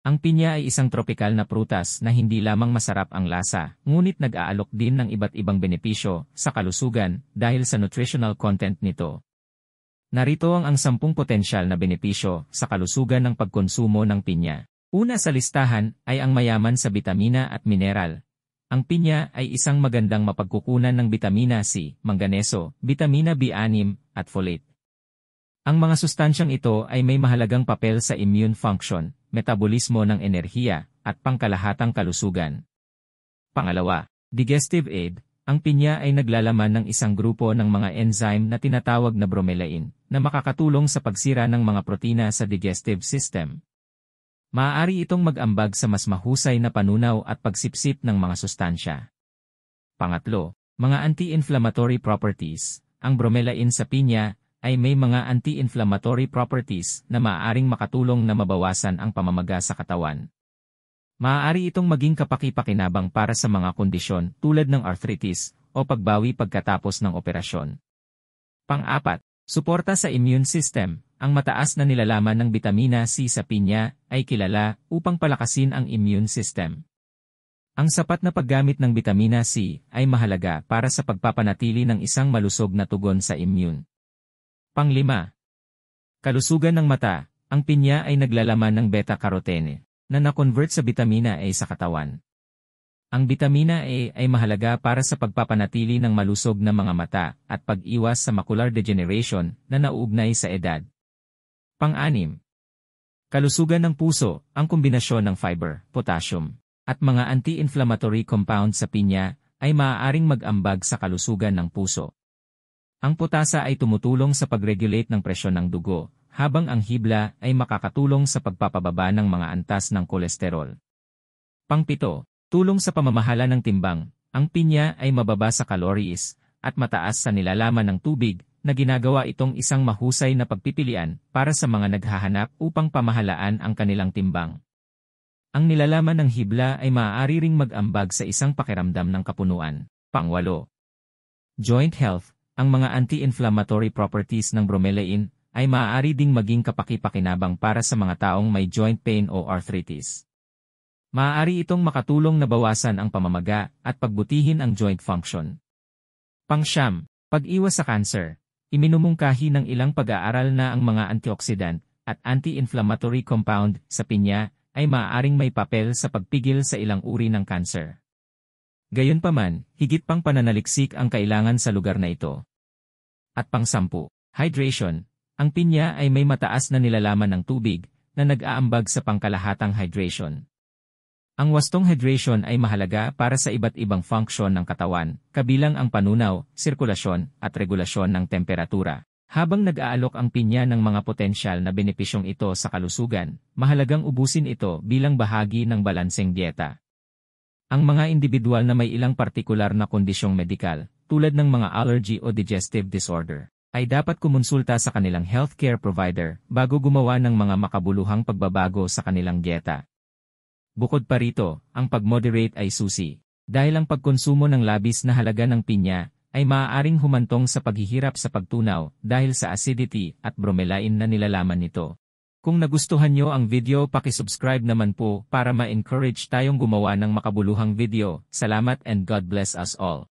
Ang pinya ay isang tropikal na prutas na hindi lamang masarap ang lasa, ngunit nag-aalok din ng iba't ibang benepisyo sa kalusugan dahil sa nutritional content nito. Narito ang ang sampung potensyal na benepisyo sa kalusugan ng pagkonsumo ng pinya. Una sa listahan ay ang mayaman sa bitamina at mineral. Ang pinya ay isang magandang mapagkukunan ng bitamina C, manganeso, bitamina B6 at folate. Ang mga sustansyang ito ay may mahalagang papel sa immune function, metabolismo ng enerhiya, at pangkalahatang kalusugan. Pangalawa, digestive aid, ang pinya ay naglalaman ng isang grupo ng mga enzyme na tinatawag na bromelain, na makakatulong sa pagsira ng mga protina sa digestive system. Maaari itong mag-ambag sa mas mahusay na panunaw at pagsipsip ng mga sustansya. Pangatlo, mga anti-inflammatory properties. Ang bromelain sa pinya ay may mga anti-inflammatory properties na maaaring makatulong na mabawasan ang pamamaga sa katawan. Maaari itong maging kapaki-pakinabang para sa mga kondisyon tulad ng arthritis o pagbawi pagkatapos ng operasyon. Pang-apat, suporta sa immune system. Ang mataas na nilalaman ng bitamina C sa pinya ay kilala upang palakasin ang immune system. Ang sapat na paggamit ng bitamina C ay mahalaga para sa pagpapanatili ng isang malusog na tugon sa immune. Panglima. Kalusugan ng mata, ang pinya ay naglalaman ng beta-carotene, na na-convert sa bitamina A sa katawan. Ang bitamina A ay mahalaga para sa pagpapanatili ng malusog na mga mata at pag-iwas sa macular degeneration na nauugnay sa edad. Pang-anim. Kalusugan ng puso, ang kombinasyon ng fiber, potassium, at mga anti-inflammatory compounds sa pinya ay maaaring mag-ambag sa kalusugan ng puso. Ang potasa ay tumutulong sa pag-regulate ng presyon ng dugo, habang ang hibla ay makakatulong sa pagpapababa ng mga antas ng kolesterol. Pangpito, tulong sa pamamahala ng timbang, ang pinya ay mababa sa calories at mataas sa nilalaman ng tubig na ginagawa itong isang mahusay na pagpipilian para sa mga naghahanap upang pamahalaan ang kanilang timbang. Ang nilalaman ng hibla ay maaari ring mag-ambag sa isang pakiramdam ng kapunuan. Pangwalo. Joint health, ang mga anti-inflammatory properties ng bromelain ay maaari ding maging kapaki-pakinabang para sa mga taong may joint pain o arthritis. Maaari itong makatulong na bawasan ang pamamaga at pagbutihin ang joint function. Pangsyam, pag-iwas sa cancer. Iminumungkahi ng ilang pag-aaral na ang mga antioxidant at anti-inflammatory compound sa pinya ay maaaring may papel sa pagpigil sa ilang uri ng cancer. Gayunpaman, higit pang pananaliksik ang kailangan sa lugar na ito. At pangsampu, hydration. Ang pinya ay may mataas na nilalaman ng tubig na nag-aambag sa pangkalahatang hydration. Ang wastong hydration ay mahalaga para sa iba't ibang function ng katawan, kabilang ang panunaw, sirkulasyon, at regulasyon ng temperatura. Habang nag-aalok ang pinya ng mga potensyal na benepisyong ito sa kalusugan, mahalagang ubusin ito bilang bahagi ng balanseng dieta. Ang mga individual na may ilang partikular na kondisyong medikal, tulad ng mga allergy o digestive disorder, ay dapat kumonsulta sa kanilang healthcare provider bago gumawa ng mga makabuluhang pagbabago sa kanilang dieta. Bukod pa rito, ang pag-moderate ay susi. Dahil ang pagkonsumo ng labis na halaga ng pinya ay maaaring humantong sa paghihirap sa pagtunaw dahil sa acidity at bromelain na nilalaman nito. Kung nagustuhan nyo ang video pakisubscribe naman po para ma-encourage tayong gumawa ng makabuluhang video. Salamat and God bless us all.